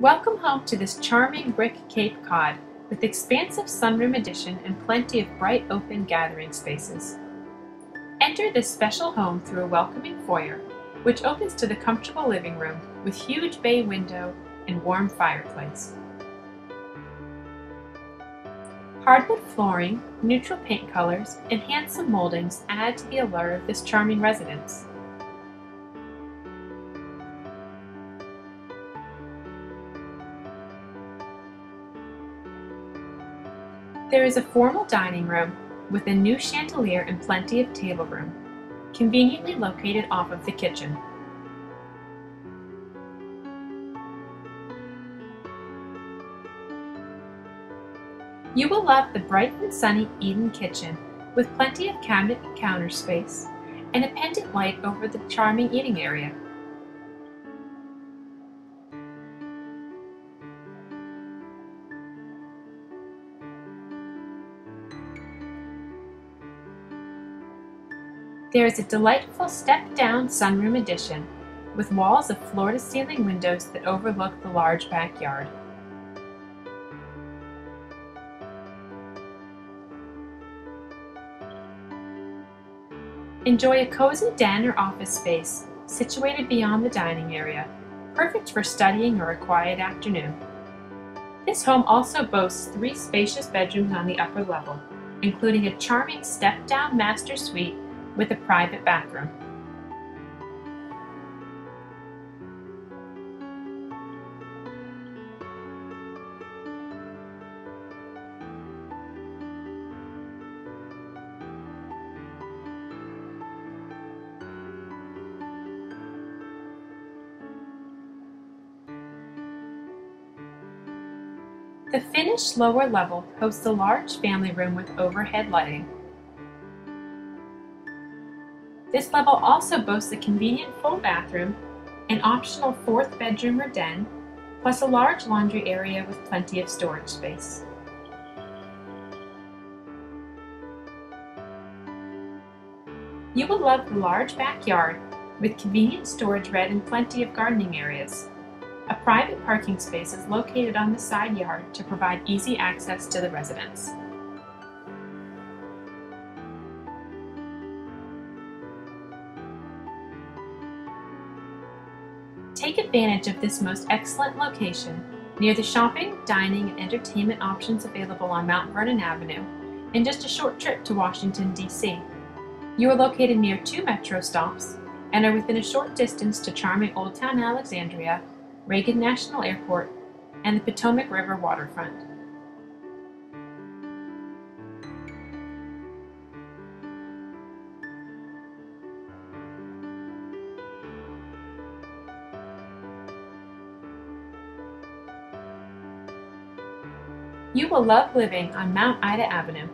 Welcome home to this charming brick Cape Cod with expansive sunroom addition and plenty of bright open gathering spaces. Enter this special home through a welcoming foyer, which opens to the comfortable living room with huge bay window and warm fireplace. Hardwood flooring, neutral paint colors, and handsome moldings add to the allure of this charming residence. There is a formal dining room with a new chandelier and plenty of table room, conveniently located off of the kitchen. You will love the bright and sunny eat-in kitchen with plenty of cabinet and counter space and a pendant light over the charming eating area. There is a delightful step-down sunroom addition with walls of floor-to-ceiling windows that overlook the large backyard. Enjoy a cozy den or office space situated beyond the dining area, perfect for studying or a quiet afternoon. This home also boasts three spacious bedrooms on the upper level, including a charming step-down master suite with a private bathroom. The finished lower level hosts a large family room with overhead lighting. This level also boasts a convenient full bathroom, an optional fourth bedroom or den, plus a large laundry area with plenty of storage space. You will love the large backyard with convenient storage red and plenty of gardening areas. A private parking space is located on the side yard to provide easy access to the residence. Take advantage of this most excellent location near the shopping, dining, and entertainment options available on Mount Vernon Avenue in just a short trip to Washington, D.C. You are located near two metro stops and are within a short distance to charming Old Town Alexandria, Reagan National Airport, and the Potomac River waterfront. You will love living on Mount Ida Avenue.